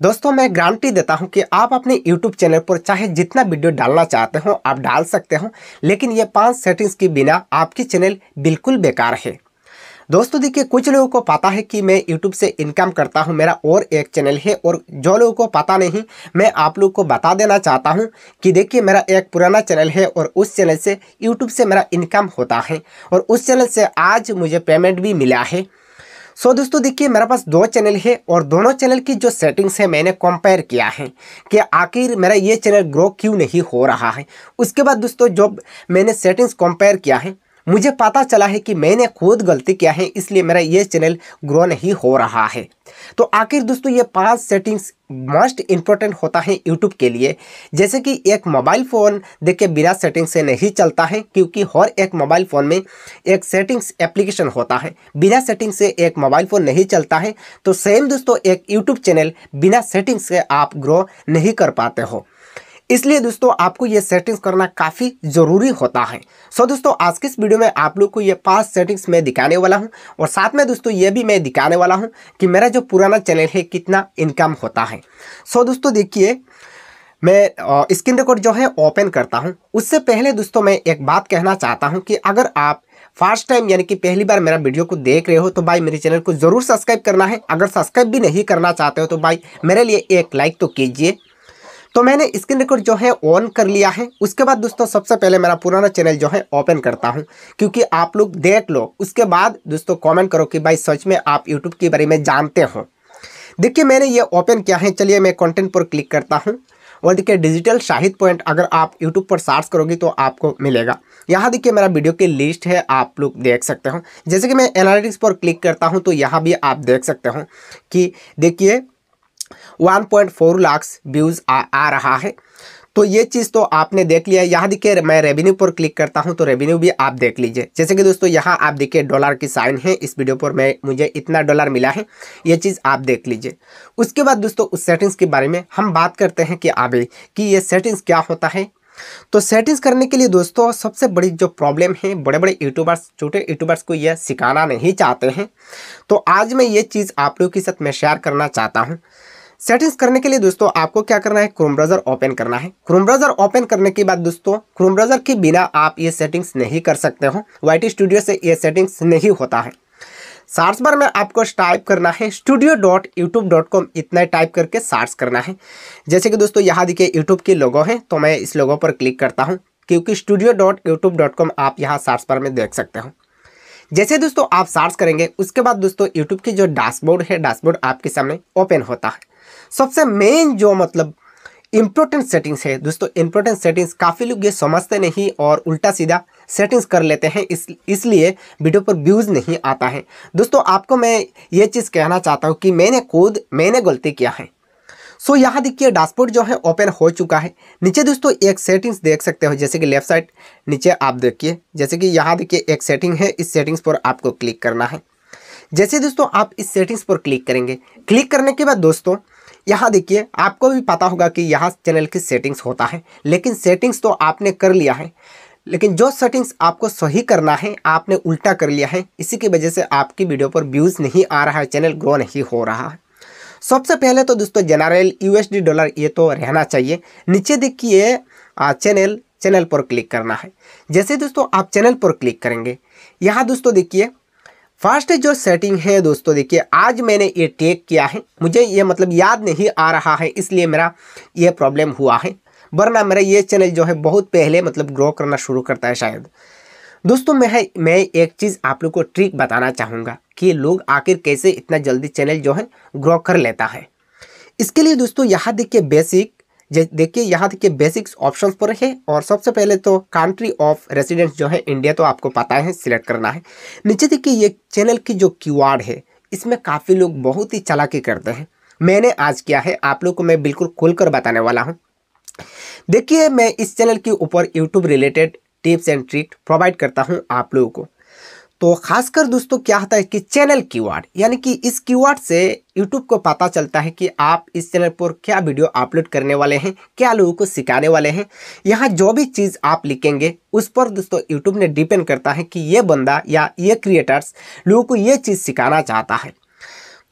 दोस्तों, मैं गारंटी देता हूँ कि आप अपने YouTube चैनल पर चाहे जितना वीडियो डालना चाहते हो, आप डाल सकते हो, लेकिन ये पाँच सेटिंग्स के बिना आपकी चैनल बिल्कुल बेकार है। दोस्तों, देखिए, कुछ लोगों को पता है कि मैं YouTube से इनकम करता हूँ, मेरा और एक चैनल है, और जो लोगों को पता नहीं, मैं आप लोग को बता देना चाहता हूँ कि देखिए, मेरा एक पुराना चैनल है, और उस चैनल से YouTube से मेरा इनकम होता है, और उस चैनल से आज मुझे पेमेंट भी मिला है। सो दोस्तों देखिए, मेरे पास दो चैनल है और दोनों चैनल की जो सेटिंग्स है मैंने कंपेयर किया है कि आखिर मेरा ये चैनल ग्रो क्यों नहीं हो रहा है। उसके बाद दोस्तों जब मैंने सेटिंग्स कंपेयर किया है मुझे पता चला है कि मैंने खुद गलती किया है, इसलिए मेरा ये चैनल ग्रो नहीं हो रहा है। तो आखिर दोस्तों, ये पाँच सेटिंग्स मोस्ट इम्पोर्टेंट होता है यूट्यूब के लिए। जैसे कि एक मोबाइल फ़ोन देखिए, बिना सेटिंग से नहीं चलता है, क्योंकि हर एक मोबाइल फ़ोन में एक सेटिंग्स एप्लीकेशन होता है। बिना सेटिंग से एक मोबाइल फ़ोन नहीं चलता है तो सेम दोस्तों, एक यूट्यूब चैनल बिना सेटिंग से आप ग्रो नहीं कर पाते हो। इसलिए दोस्तों आपको ये सेटिंग्स करना काफ़ी ज़रूरी होता है। सो so, दोस्तों आज के इस वीडियो में आप लोग को ये पाँच सेटिंग्स मैं दिखाने वाला हूँ और साथ में दोस्तों ये भी मैं दिखाने वाला हूँ कि मेरा जो पुराना चैनल है कितना इनकम होता है। सो so, दोस्तों देखिए मैं स्क्रीन रिकॉर्ड जो है ओपन करता हूँ। उससे पहले दोस्तों मैं एक बात कहना चाहता हूँ कि अगर आप फ़र्स्ट टाइम यानी कि पहली बार मेरा वीडियो को देख रहे हो तो भाई मेरे चैनल को ज़रूर सब्सक्राइब करना है। अगर सब्सक्राइब भी नहीं करना चाहते हो तो भाई मेरे लिए एक लाइक तो कीजिए। तो मैंने स्क्रीन रिकॉर्ड जो है ऑन कर लिया है। उसके बाद दोस्तों, सबसे पहले मेरा पुराना चैनल जो है ओपन करता हूँ। क्योंकि आप लोग देख लो, उसके बाद दोस्तों कमेंट करो कि भाई सच में आप यूट्यूब के बारे में जानते हो। देखिए, मैंने ये ओपन किया है। चलिए, मैं कंटेंट पर क्लिक करता हूँ। और देखिए डिजिटल शाहिद पॉइंट अगर आप यूट्यूब पर सर्च करोगे तो आपको मिलेगा। यहाँ देखिए, मेरा वीडियो की लिस्ट है, आप लोग देख सकते हो। जैसे कि मैं एनालिटिक्स पर क्लिक करता हूँ तो यहाँ भी आप देख सकते हो कि देखिए 1.4 लाख व्यूज़ आ, आ रहा है। तो ये चीज़ तो आपने देख लिया यहाँ देखिए मैं रेवेन्यू पर क्लिक करता हूँ तो रेवेन्यू भी आप देख लीजिए। जैसे कि दोस्तों यहाँ आप देखिए डॉलर की साइन है। इस वीडियो पर मैं मुझे इतना डॉलर मिला है। ये चीज़ आप देख लीजिए। उसके बाद दोस्तों उस सेटिंग्स के बारे में हम बात करते हैं कि आगे कि ये सेटिंग्स क्या होता है। तो सेटिंग्स करने के लिए दोस्तों सबसे बड़ी जो प्रॉब्लम है बड़े बड़े यूट्यूबर्स छोटे यूट्यूबर्स को यह सिखाना नहीं चाहते हैं। तो आज मैं ये चीज़ आप लोगों के साथ मैं शेयर करना चाहता हूँ। सेटिंग्स करने के लिए दोस्तों आपको क्या करना है? क्रोम ब्राउज़र ओपन करना है। क्रोम ब्राउज़र ओपन करने के बाद दोस्तों क्रोम ब्राउज़र के बिना आप ये सेटिंग्स नहीं कर सकते हो। वाई स्टूडियो से ये सेटिंग्स नहीं होता है। सर्च बार में आपको टाइप करना है studio dot YouTube dot com इतना टाइप करके सर्च करना है। जैसे कि दोस्तों, यहाँ देखिए यूट्यूब की लोगो है तो मैं इस लोगो पर क्लिक करता हूँ, क्योंकि studio dot YouTube dot com आप यहाँ सर्च बार में देख सकते हो। जैसे दोस्तों, आप सर्च करेंगे, उसके बाद दोस्तों यूट्यूब की जो डैशबोर्ड है डैशबोर्ड आपके सामने ओपन होता है। सबसे मेन जो मतलब इम्पोर्टेंट सेटिंग्स है दोस्तों इम्पोर्टेंट सेटिंग्स काफ़ी लोग ये समझते नहीं और उल्टा सीधा सेटिंग्स कर लेते हैं इस इसलिए वीडियो पर व्यूज़ नहीं आता है। दोस्तों आपको मैं ये चीज़ कहना चाहता हूँ कि मैंने खुद मैंने गलती किया है। सो so, यहाँ देखिए डैशबोर्ड जो है ओपन हो चुका है। नीचे दोस्तों एक सेटिंग्स देख सकते हो जैसे कि लेफ़्ट साइड नीचे आप देखिए। जैसे कि यहाँ देखिए एक सेटिंग है इस सेटिंग्स पर आपको क्लिक करना है। जैसे दोस्तों आप इस सेटिंग्स पर क्लिक करेंगे। क्लिक करने के बाद दोस्तों यहाँ देखिए, आपको भी पता होगा कि यहाँ चैनल की सेटिंग्स होता है, लेकिन सेटिंग्स तो आपने कर लिया है। लेकिन जो सेटिंग्स आपको सही करना है, आपने उल्टा कर लिया है, इसी की वजह से आपकी वीडियो पर व्यूज़ नहीं आ रहा है, चैनल ग्रो नहीं हो रहा है। सबसे पहले तो दोस्तों जनरल यूएसडी डॉलर ये तो रहना चाहिए। नीचे देखिए चैनल चैनल पर क्लिक करना है। जैसे दोस्तों, आप चैनल पर क्लिक करेंगे, यहाँ दोस्तों देखिए फ़र्स्ट जो सेटिंग है दोस्तों, देखिए, आज मैंने ये टेक किया है। मुझे ये मतलब याद नहीं आ रहा है, इसलिए मेरा ये प्रॉब्लम हुआ है। वरना मेरा ये चैनल जो है, बहुत पहले मतलब ग्रो करना शुरू करता है शायद। दोस्तों, मैं मैं एक चीज़ आप लोग को ट्रिक बताना चाहूँगा कि लोग आखिर कैसे इतना जल्दी चैनल जो है, ग्रो कर लेता है। इसके लिए दोस्तों, यहाँ देखिए बेसिक देखिए, यहाँ देखिए बेसिक्स ऑप्शंस पर है और सबसे पहले तो कंट्री ऑफ़ रेसिडेंस जो है इंडिया तो आपको पता है सिलेक्ट करना है। नीचे देखिए, ये चैनल की जो कीवर्ड है, इसमें काफ़ी लोग बहुत ही चलाकी करते हैं। मैंने आज किया है, आप लोग को मैं बिल्कुल खुलकर बताने वाला हूँ। देखिए, मैं इस चैनल के ऊपर YouTube related tips and trick provide करता हूँ आप लोगों को। तो खासकर दोस्तों क्या होता है कि चैनल कीवर्ड यानी कि इस कीवर्ड से यूट्यूब को पता चलता है कि आप इस चैनल पर क्या वीडियो अपलोड करने वाले हैं, क्या लोगों को सिखाने वाले हैं। यहाँ जो भी चीज़ आप लिखेंगे, उस पर दोस्तों यूट्यूब ने डिपेंड करता है कि ये बंदा या ये क्रिएटर्स लोगों को ये चीज़ सिखाना चाहता है।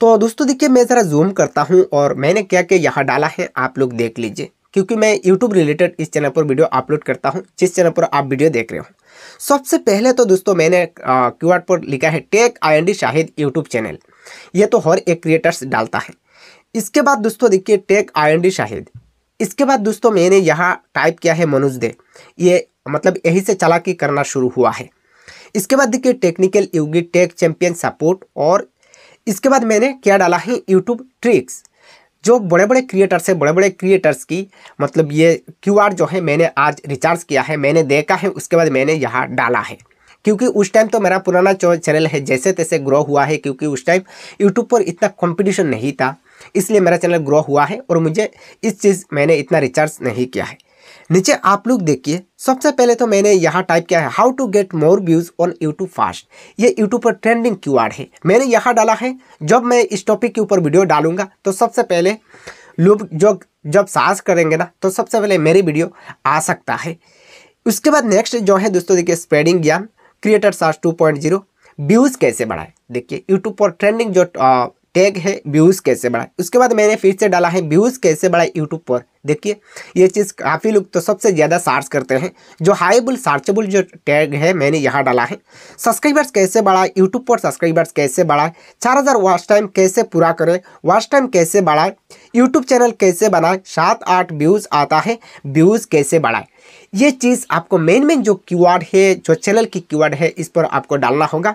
तो दोस्तों देखिए मैं ज़रा जूम करता हूँ और मैंने क्या क्या यहाँ डाला है, आप लोग देख लीजिए। क्योंकि मैं यूट्यूब रिलेटेड इस चैनल पर वीडियो अपलोड करता हूँ, जिस चैनल पर आप वीडियो देख रहे हो। सबसे पहले तो दोस्तों मैंने क्यू आर पर लिखा है tech I N D Shahid YouTube channel ये तो हर एक क्रिएटर्स डालता है। इसके बाद दोस्तों देखिए tech I N D Shahid इसके बाद दोस्तों मैंने यहाँ टाइप किया है मनुज दे। ये मतलब यही से चालाकी करना शुरू हुआ है। इसके बाद देखिए technical Yogi tech champion support और इसके बाद मैंने क्या डाला है यूट्यूब ट्रिक्स जो बड़े बड़े क्रिएटर्स हैं बड़े बड़े क्रिएटर्स की मतलब ये क्यूआर जो है मैंने आज रिचार्ज किया है, मैंने देखा है, उसके बाद मैंने यहाँ डाला है। क्योंकि उस टाइम तो मेरा पुराना चैनल है, जैसे तैसे ग्रो हुआ है, क्योंकि उस टाइम यूट्यूब पर इतना कॉम्पिटिशन नहीं था, इसलिए मेरा चैनल ग्रो हुआ है और मुझे इस चीज़ मैंने इतना रिचार्ज नहीं किया है। नीचे आप लोग देखिए, सबसे पहले तो मैंने यहाँ टाइप किया है how to get more views on YouTube fast ये यूट्यूब पर ट्रेंडिंग क्यूआर है। मैंने यहाँ डाला है, जब मैं इस टॉपिक के ऊपर वीडियो डालूँगा तो सबसे पहले लोग जो जब सास करेंगे ना तो सबसे पहले मेरी वीडियो आ सकता है। उसके बाद नेक्स्ट जो है दोस्तों, देखिए स्प्रेडिंग ज्ञान क्रिएटर सार्स टू पॉइंट ज़ीरो व्यूज़ कैसे बढ़ाए? देखिए यूट्यूब पर ट्रेंडिंग जो टैग है व्यूज़ कैसे बढ़ाए? उसके बाद मैंने फिर से डाला है व्यूज़ कैसे बढ़ाए यूट्यूब पर। देखिए, ये चीज़ काफ़ी लोग तो सबसे ज़्यादा सर्च करते हैं। जो हाईबुल सर्चेबल जो टैग है, मैंने यहाँ डाला है। सब्सक्राइबर्स कैसे बढ़ाए? यूट्यूब पर सब्सक्राइबर्स कैसे बढ़ाए? चार हज़ार वॉच टाइम कैसे पूरा करें? वॉच टाइम कैसे बढ़ाए? यूट्यूब चैनल कैसे बनाए? सात आठ व्यूज़ आता है व्यूज़ कैसे बढ़ाए? ये चीज़ आपको मेन मेन जो कीवर्ड है, जो चैनल की कीवर्ड है, इस पर आपको डालना होगा।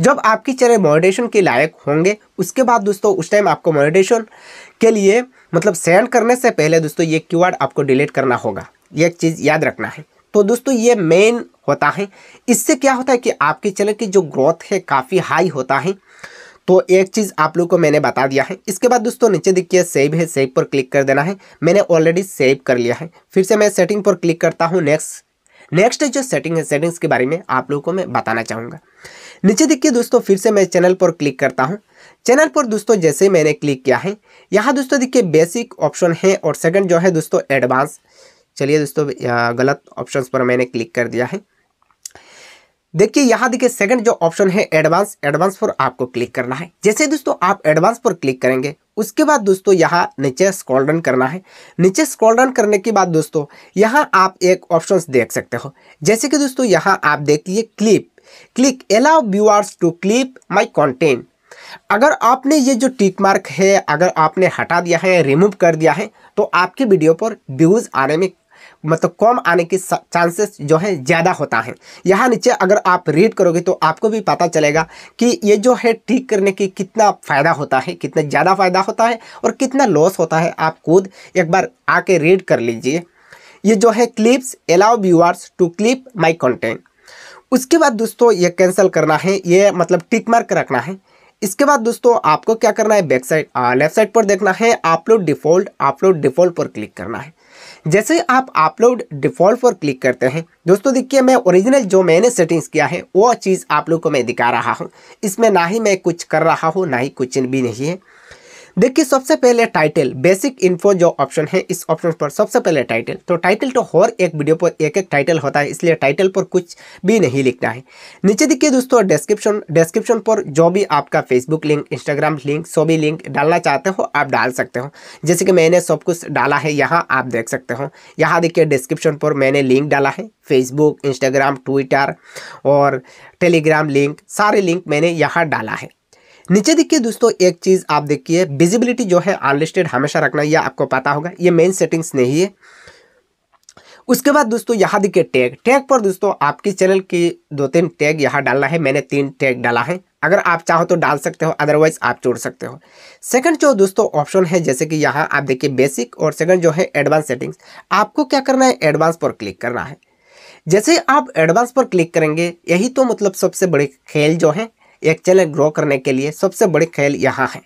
जब आपकी चैनल मोडिटेशन के लायक होंगे, उसके बाद दोस्तों, उस टाइम आपको मोडिटेशन के लिए मतलब सेंड करने से पहले दोस्तों, ये कीवर्ड आपको डिलीट करना होगा। ये चीज़ याद रखना है। तो दोस्तों, ये मेन होता है। इससे क्या होता है कि आपके चैनल की जो ग्रोथ है, काफ़ी हाई होता है। तो एक चीज़ आप लोग को मैंने बता दिया है। इसके बाद दोस्तों नीचे देखिए सेव है सेव पर क्लिक कर देना है। मैंने ऑलरेडी सेव कर लिया है। फिर से मैं सेटिंग पर क्लिक करता हूँ नेक्स्ट नेक्स्ट जो सेटिंग है सेटिंग्स के बारे में आप लोगों को मैं बताना चाहूँगा। नीचे देखिए दोस्तों, फिर से मैं चैनल पर क्लिक करता हूँ। चैनल पर दोस्तों जैसे मैंने क्लिक किया है, यहाँ दोस्तों देखिए बेसिक ऑप्शन है और सेकंड जो है दोस्तों एडवांस चलिए दोस्तों गलत ऑप्शन पर मैंने क्लिक कर दिया है। देखिए, यहाँ देखिए सेकंड जो ऑप्शन है एडवांस एडवांस पर आपको क्लिक करना है। जैसे दोस्तों, आप एडवांस पर क्लिक करेंगे, उसके बाद दोस्तों, यहाँ नीचे स्क्रॉल डाउन करना है। नीचे स्क्रॉल डाउन करने के बाद दोस्तों, यहाँ आप एक ऑप्शन देख सकते हो। जैसे कि दोस्तों, यहाँ आप देखिए clip click allow viewers to clip my content अगर आपने ये जो टिक मार्क है, अगर आपने हटा दिया है रिमूव कर दिया है तो आपकी वीडियो पर व्यूज़ आने में मतलब कम आने की चांसेस जो है ज़्यादा होता है। यहाँ नीचे अगर आप रीड करोगे तो आपको भी पता चलेगा कि ये जो है ठीक करने की कितना फ़ायदा होता है, कितना ज़्यादा फ़ायदा होता है और कितना लॉस होता है। आप खुद एक बार आके रीड कर लीजिए। ये जो है clips allow viewers to clip my content उसके बाद दोस्तों ये कैंसिल करना है, ये मतलब टिक मार्क रखना है। इसके बाद दोस्तों आपको क्या करना है? बैक साइड लेफ़्ट साइड पर देखना है अपलोड डिफ़ॉल्ट अपलोड डिफ़ॉल्ट पर क्लिक करना है। जैसे आप अपलोड डिफ़ॉल्ट पर क्लिक करते हैं, दोस्तों देखिए मैं ओरिजिनल जो मैंने सेटिंग्स किया है, वो चीज़ आप लोग को मैं दिखा रहा हूँ। इसमें ना ही मैं कुछ कर रहा हूँ, ना ही कुछ भी नहीं है। देखिए, सबसे पहले टाइटल बेसिक इन्फो जो ऑप्शन है, इस ऑप्शन पर सबसे पहले टाइटल तो टाइटल तो हर एक वीडियो पर एक एक टाइटल होता है, इसलिए टाइटल पर कुछ भी नहीं लिखना है। नीचे देखिए दोस्तों डिस्क्रिप्शन डिस्क्रिप्शन पर जो भी आपका फेसबुक लिंक इंस्टाग्राम लिंक सभी लिंक डालना चाहते हो, आप डाल सकते हो। जैसे कि मैंने सब कुछ डाला है, यहाँ आप देख सकते हो। यहाँ देखिए डिस्क्रिप्शन पर मैंने लिंक डाला है फेसबुक इंस्टाग्राम ट्विटर और टेलीग्राम लिंक सारे लिंक मैंने यहाँ डाला है। नीचे देखिए दोस्तों, एक चीज़ आप देखिए विजिबिलिटी जो है अनलिस्टेड हमेशा रखना यह आपको पता होगा, ये मेन सेटिंग्स नहीं है। उसके बाद दोस्तों, यहाँ देखिए टैग टैग पर दोस्तों, आपकी चैनल की दो तीन टैग यहाँ डालना है, मैंने तीन टैग डाला है। अगर आप चाहो तो डाल सकते हो अदरवाइज़ आप जोड़ सकते हो। सेकंड जो दोस्तों ऑप्शन है, जैसे कि यहाँ आप देखिए बेसिक और सेकंड जो है एडवांस सेटिंग्स आपको क्या करना है? एडवांस पर क्लिक करना है। जैसे आप एडवांस पर क्लिक करेंगे, यही तो मतलब सबसे बड़े खेल जो है एक चैनल ग्रो करने के लिए सबसे बड़ी खेल यहाँ है।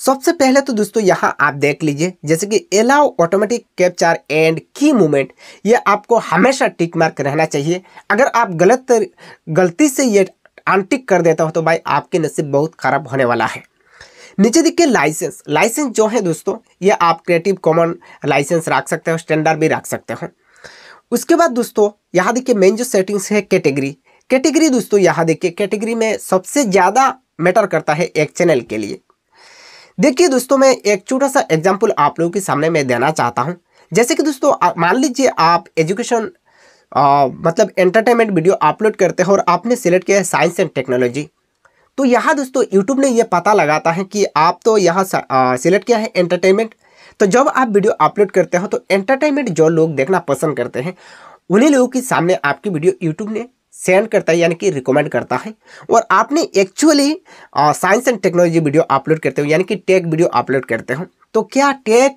सबसे पहले तो दोस्तों यहाँ आप देख लीजिए, जैसे कि allow automatic capture and key movement ये आपको हमेशा टिक मार्क रहना चाहिए। अगर आप गलत, गलती से ये अनटिक कर देता हो तो भाई आपके नसीब बहुत खराब होने वाला है। नीचे देखिए लाइसेंस लाइसेंस जो है दोस्तों, ये आप क्रिएटिव कॉमन लाइसेंस रख सकते हो स्टैंडर्ड भी रख सकते हो। उसके बाद दोस्तों, यहाँ देखिए मेन जो सेटिंग्स है कैटेगरी कैटेगरी दोस्तों, यहाँ देखिए, कैटेगरी में सबसे ज़्यादा मैटर करता है एक चैनल के लिए। देखिए दोस्तों, मैं एक छोटा सा एग्ज़ाम्पल आप लोगों के सामने मैं देना चाहता हूँ। जैसे कि दोस्तों मान लीजिए आप एजुकेशन मतलब एंटरटेनमेंट वीडियो अपलोड करते हैं और आपने सिलेक्ट किया है साइंस एंड टेक्नोलॉजी। तो यहाँ दोस्तों यूट्यूब ने यह पता लगाता है कि आप तो यहाँ सिलेक्ट किया है एंटरटेनमेंट। तो जब आप वीडियो अपलोड करते हो तो एंटरटेनमेंट जो लोग देखना पसंद करते हैं, उन्हीं लोगों के सामने आपकी वीडियो यूट्यूब ने सेंड करता है, यानी कि रिकमेंड करता है। और आपने actually science and technology video upload करते हो, यानी कि टेक वीडियो अपलोड करते हो। तो क्या टेक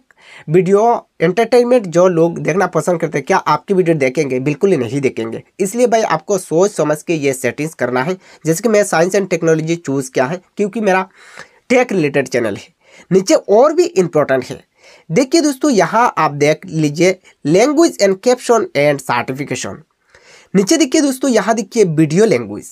वीडियो एंटरटेनमेंट जो लोग देखना पसंद करते हैं, क्या आपकी वीडियो देखेंगे? बिल्कुल ही नहीं देखेंगे। इसलिए भाई, आपको सोच समझ के ये सेटिंग्स करना है। जैसे कि मैं साइंस एंड टेक्नोलॉजी चूज़ किया है, क्योंकि मेरा टेक रिलेटेड चैनल है। नीचे और भी इम्पोर्टेंट है। देखिए दोस्तों, यहाँ आप देख लीजिए language and caption and certification नीचे देखिए दोस्तों, यहाँ देखिए वीडियो लैंग्वेज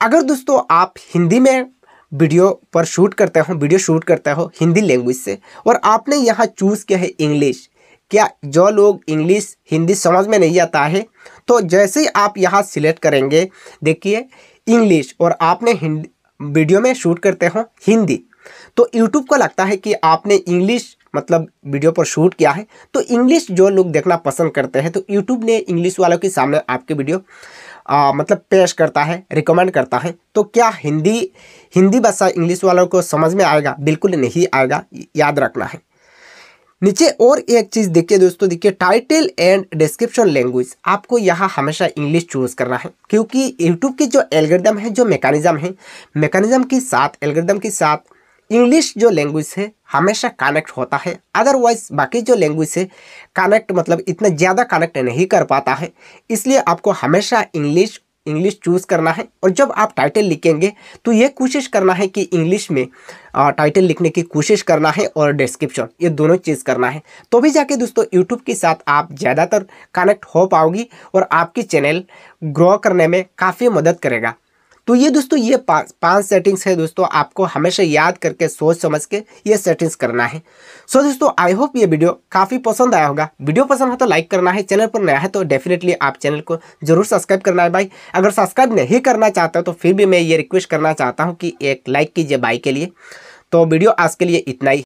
अगर दोस्तों, आप हिंदी में वीडियो पर शूट करते हो वीडियो शूट करते हो हिंदी लैंग्वेज से, और आपने यहाँ चूज़ किया है इंग्लिश क्या जो लोग इंग्लिश हिंदी समझ में नहीं आता है तो जैसे ही आप यहाँ सिलेक्ट करेंगे, देखिए इंग्लिश और आपने वीडियो में शूट करते हो हिंदी तो यूट्यूब को लगता है कि आपने इंग्लिश मतलब वीडियो पर शूट किया है तो इंग्लिश जो लोग देखना पसंद करते हैं तो यूट्यूब ने इंग्लिश वालों के सामने आपके वीडियो आ, मतलब पेश करता है रिकमेंड करता है। तो क्या हिंदी हिंदी भाषा इंग्लिश वालों को समझ में आएगा? बिल्कुल नहीं आएगा याद रखना है। नीचे और एक चीज़ देखिए दोस्तों देखिए टाइटल एंड डिस्क्रिप्शन लैंग्वेज आपको यहाँ हमेशा इंग्लिश चूज़ करना है क्योंकि यूट्यूब की जो एल्गोरिदम है जो मेकानिज़म है मेकानिज़म के साथ एल्गोरिदम के साथ इंग्लिश जो लैंग्वेज है, हमेशा कनेक्ट होता है। अदरवाइज़ बाकी जो लैंग्वेज है कनेक्ट मतलब इतना ज़्यादा कनेक्ट नहीं कर पाता है। इसलिए आपको हमेशा इंग्लिश इंग्लिश चूज़ करना है। और जब आप टाइटल लिखेंगे तो ये कोशिश करना है कि इंग्लिश में टाइटल लिखने की कोशिश करना है और डिस्क्रिप्शन ये दोनों चीज़ करना है। तो भी जाके दोस्तों यूट्यूब के साथ आप ज़्यादातर कनेक्ट हो पाओगी और आपकी चैनल ग्रो करने में काफ़ी मदद करेगा। तो ये दोस्तों ये पाँच सेटिंग्स है दोस्तों आपको हमेशा याद करके सोच समझ के ये सेटिंग्स करना है। सो so, दोस्तों आई होप ये वीडियो काफ़ी पसंद आया होगा। वीडियो पसंद है तो लाइक करना है चैनल पर नया है तो डेफिनेटली आप चैनल को ज़रूर सब्सक्राइब करना है भाई। अगर सब्सक्राइब नहीं करना चाहते तो फिर भी मैं ये रिक्वेस्ट करना चाहता हूँ कि एक लाइक कीजिए बाई के लिए। तो वीडियो आज के लिए इतना ही।